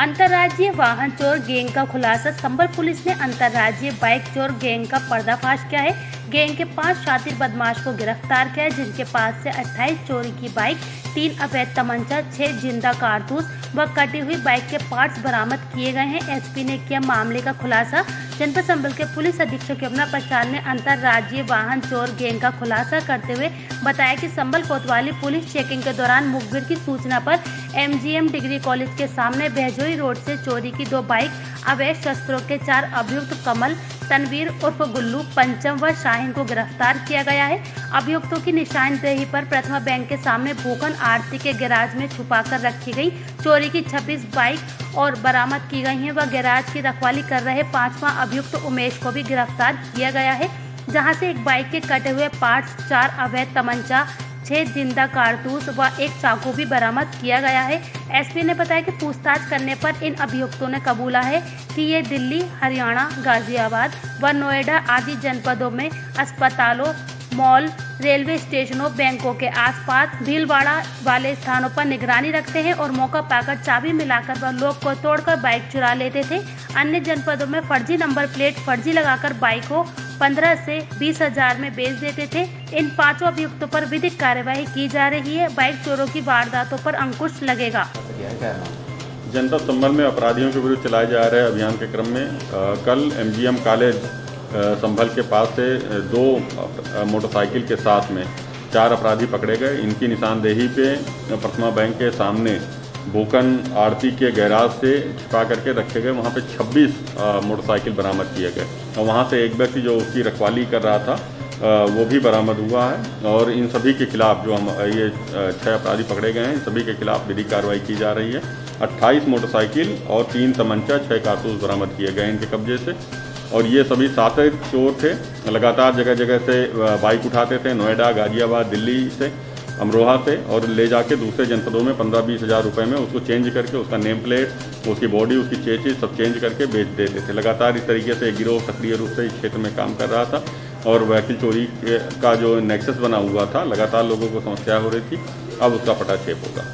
अंतर्राज्यीय वाहन चोर गैंग का खुलासा, संबल पुलिस ने अंतर्राज्यीय बाइक चोर गैंग का पर्दाफाश किया है। गैंग के पाँच शातिर बदमाश को गिरफ़्तार किया जिनके पास से 28 चोरी की बाइक, तीन अवैध तमंचा, छह ज़िंदा कारतूस व कटी हुई बाइक के पार्ट्स बरामद किए गए हैं। एसपी ने किया मामले का खुलासा। जनपद संबल के पुलिस अधीक्षक यमुना प्रसाद ने अंतर्राज्यीय वाहन चोर गैंग का खुलासा करते हुए बताया कि संबल कोतवाली पुलिस चेकिंग के दौरान मुखबिर की सूचना पर एमजीएम डिग्री कॉलेज के सामने बहजोई रोड से चोरी की दो बाइक, अवैध शस्त्रों के चार अभियुक्त कमल तनवीर उर्फ़ गुल्लू पंचम व शाहीन को गिरफ़्तार किया गया है। अभियुक्तों की निशानदेही पर प्रथमा बैंक के सामने भूखन आरती के गैराज में छुपाकर रखी गई। चोरी की 26 बाइक और बरामद की गई हैं। व गैराज की रखवाली कर रहे पांचवा अभियुक्त उमेश को भी गिरफ़्तार किया गया है, जहाँ से एक बाइक के कटे हुए पार्ट्स, चार अवैध तमंचा छह ज़िंदा कारतूस व एक चाकू भी बरामद किया गया है। एसपी ने बताया कि पूछताछ करने पर इन अभियुक्तों ने कबूला है कि ये दिल्ली, हरियाणा, गाजियाबाद व नोएडा आदि जनपदों में अस्पतालों, मॉल, रेलवे स्टेशनों, बैंकों के आसपास भीलवाड़ा वाले स्थानों पर निगरानी रखते हैं और मौका पाकर चाबी मिलाकर वह लोग को तोड़कर बाइक चुरा लेते थे। अन्य जनपदों में फर्जी नंबर प्लेट फर्जी लगाकर बाइक पंद्रह से बीस हज़ार में बेच देते थे। इन पाँचों अभियुक्तों पर विधिक कार्यवाही की जा रही है। बाइक चोरों की वारदातों पर अंकुश लगेगा। जनपद संबल में अपराधियों के विरुद्ध चलाए जा रहे अभियान के क्रम में आ, कल एमजीएम कॉलेज संभल के पास से दो मोटरसाइकिल के साथ में चार अपराधी पकड़े गए। इनकी निशानदेही पे प्रथमा बैंक के सामने भूकन आरती के गैराज से छिपा करके रखे गए। वहाँ पे 26 मोटरसाइकिल बरामद किए गए। और वहाँ से एक व्यक्ति जो उसकी रखवाली कर रहा था वो भी बरामद हुआ है। और इन सभी के खिलाफ जो हम ये छः अपराधी पकड़े गए हैं, इन सभी के खिलाफ विधिक कार्रवाई की जा रही है। 28 मोटरसाइकिल और तीन तमंचा छः कारतूस बरामद किए गए इनके कब्जे से। और ये सभी सात चोर थे। लगातार जगह जगह से बाइक उठाते थे। नोएडा, गाजियाबाद, दिल्ली से। अमरोहा से और ले जाके दूसरे जनपदों में पंद्रह बीस हज़ार रुपये में उसको चेंज करके उसका नेम प्लेट उसकी बॉडी उसकी चेची सब चेंज करके बेच देते थे। लगातार इस तरीके से गिरोह सक्रिय रूप से इस क्षेत्र में काम कर रहा था और वहकिल चोरी का जो नेक्सेस बना हुआ था, लगातार लोगों को समस्या हो रही थी, अब उसका पटाक्षेप होगा।